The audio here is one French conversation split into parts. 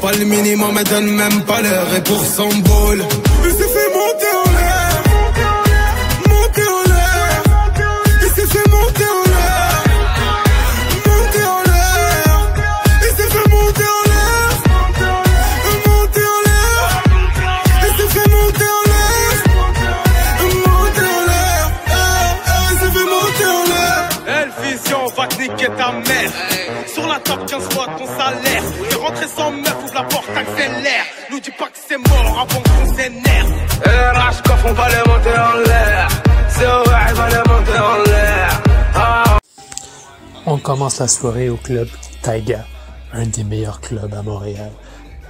pas le minimum, elle donne même pas l'heure. Et pour son bol, niquer ta mère. Sur la table, 15 fois ton salaire. T'es rentré sans meuf, ouvre la porte, accélère. Nous dis pas que c'est mort avant qu'on s'énerve. RH coffre, on va les monter en l'air. C'est vrai, va les monter en l'air. Ah. On commence la soirée au club Taiga, un des meilleurs clubs à Montréal,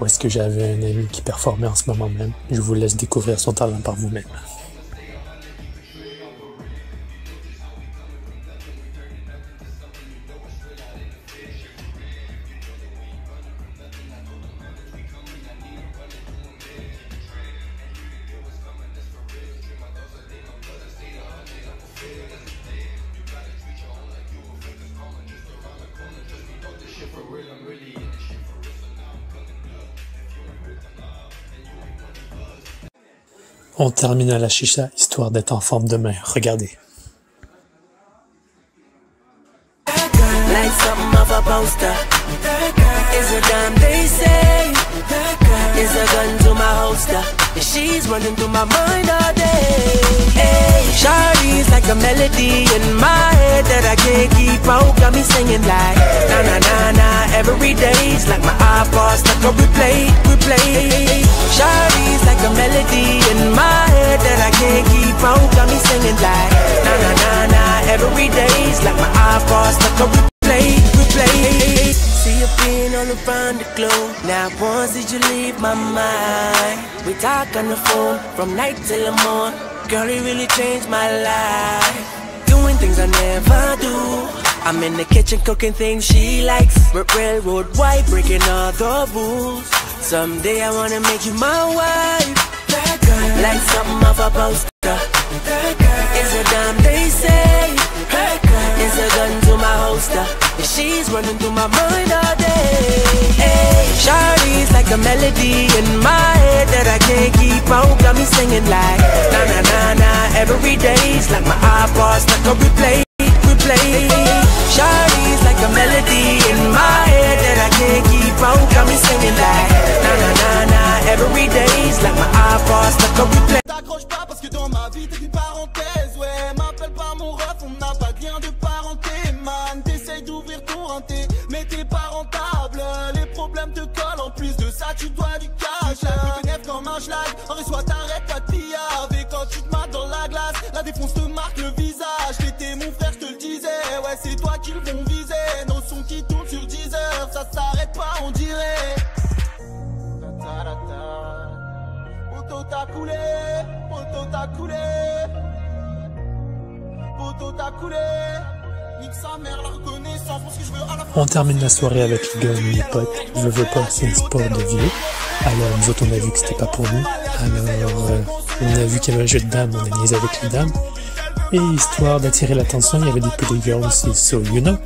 où est-ce que j'avais un ami qui performait en ce moment même? Je vous laisse découvrir son talent par vous-même. On termine à la chicha, histoire d'être en forme demain. Regardez. she's running my mind day. Hey, like a melody in my head that I keep out. Singing like na na na every like my. Singing like na na na na every day's like my iPod stuck on replay, replay. See you being all around the globe. Now once did you leave my mind? We talk on the phone from night till the morn. Girl, it really changed my life. Doing things I never do. I'm in the kitchen cooking things she likes. Railroad white, breaking all the rules. Someday I wanna make you my wife. Like something off a poster. Is a damn they say. Is a gun to my holster. And she's running through my mind all day. Hey, Shawty's like a melody in my head that I can't keep out. Got me singing like na na na na every day's like my iPod stuck on replay, replay. Pas rentable Les problèmes te collent en plus de ça tu dois du cash. La nef comme un schlag. En soit t'arrêtes pas de pillard Et quand tu te mates dans la glace La défonce te marque le visage. T'étais mon frère je te le disais. Ouais c'est toi qu'ils vont viser. Nos sons qui tournent sur 10 heures Ça s'arrête pas on dirait. Poto t'a coulé, poto t'a coulé, poto t'a coulé. Nique sa mère, la On termine la soirée avec les gars mes potes. Je veux pas, c'est un sport de vieux. Alors nous autres on a vu que c'était pas pour nous. Alors euh, on a vu qu'il y avait un jeu de dames, on a niaisé avec les dames. Et histoire d'attirer l'attention, il y avait des pretty girls so you know.